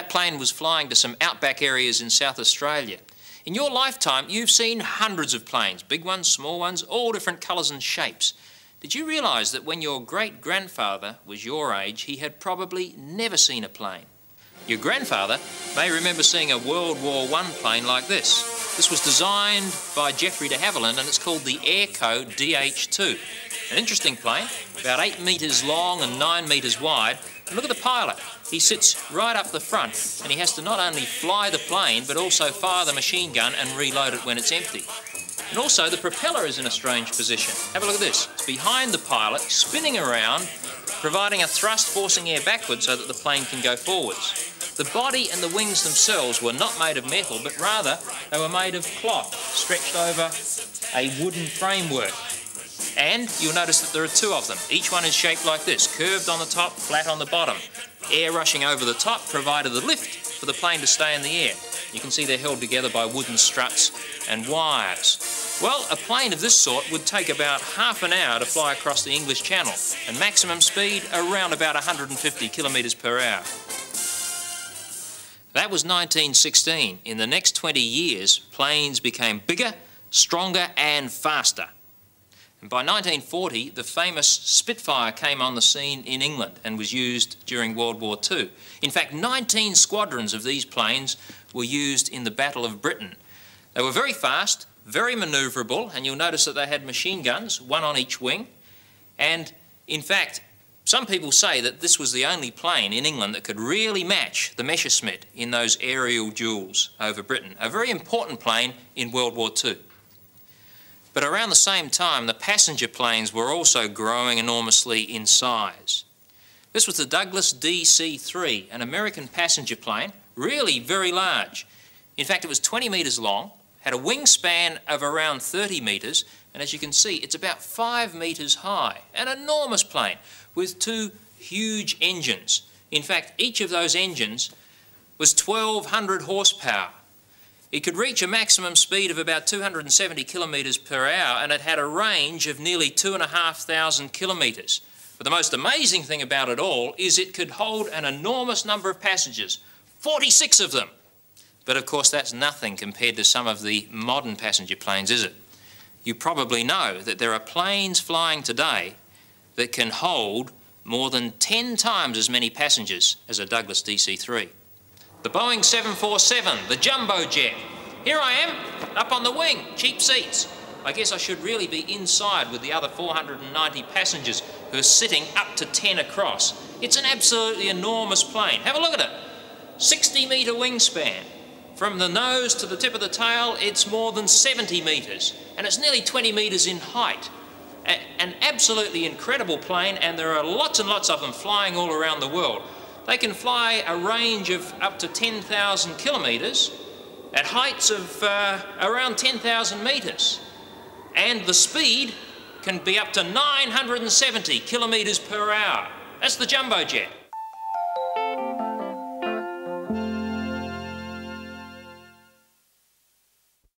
plane was flying to some outback areas in South Australia. In your lifetime, you've seen hundreds of planes, big ones, small ones, all different colours and shapes. Did you realise that when your great grandfather was your age, he had probably never seen a plane? Your grandfather may remember seeing a World War I plane like this. This was designed by Geoffrey de Havilland and it's called the Airco DH2. An interesting plane, about 8 metres long and 9 metres wide. And look at the pilot. He sits right up the front and he has to not only fly the plane but also fire the machine gun and reload it when it's empty. And also the propeller is in a strange position. Have a look at this. It's behind the pilot, spinning around, providing a thrust forcing air backwards so that the plane can go forwards. The body and the wings themselves were not made of metal, but rather they were made of cloth stretched over a wooden framework. And you'll notice that there are two of them. Each one is shaped like this, curved on the top, flat on the bottom. Air rushing over the top provided the lift for the plane to stay in the air. You can see they're held together by wooden struts and wires. Well, a plane of this sort would take about half an hour to fly across the English Channel, and maximum speed around about 150 kilometres per hour. That was 1916. In the next 20 years, planes became bigger, stronger and faster. And by 1940, the famous Spitfire came on the scene in England and was used during World War II. In fact, 19 squadrons of these planes were used in the Battle of Britain. They were very fast, very manoeuvrable, and you'll notice that they had machine guns, one on each wing. And in fact, some people say that this was the only plane in England that could really match the Messerschmitt in those aerial duels over Britain, a very important plane in World War II. But around the same time, the passenger planes were also growing enormously in size. This was the Douglas DC-3, an American passenger plane really very large. In fact, it was 20 metres long, had a wingspan of around 30 metres, and as you can see, it's about 5 metres high. An enormous plane with two huge engines. In fact, each of those engines was 1,200 horsepower. It could reach a maximum speed of about 270 kilometres per hour, and it had a range of nearly 2,500 kilometres. But the most amazing thing about it all is it could hold an enormous number of passengers, 46 of them. But of course, that's nothing compared to some of the modern passenger planes, is it? You probably know that there are planes flying today that can hold more than 10 times as many passengers as a Douglas DC-3. The Boeing 747, the jumbo jet. Here I am, up on the wing, cheap seats. I guess I should really be inside with the other 490 passengers who are sitting up to 10 across. It's an absolutely enormous plane. Have a look at it. 60 metre wingspan. From the nose to the tip of the tail, it's more than 70 metres, and it's nearly 20 metres in height. A an absolutely incredible plane, and there are lots and lots of them flying all around the world. They can fly a range of up to 10,000 kilometres at heights of uh, around 10,000 metres, and the speed can be up to 970 kilometres per hour. That's the jumbo jet.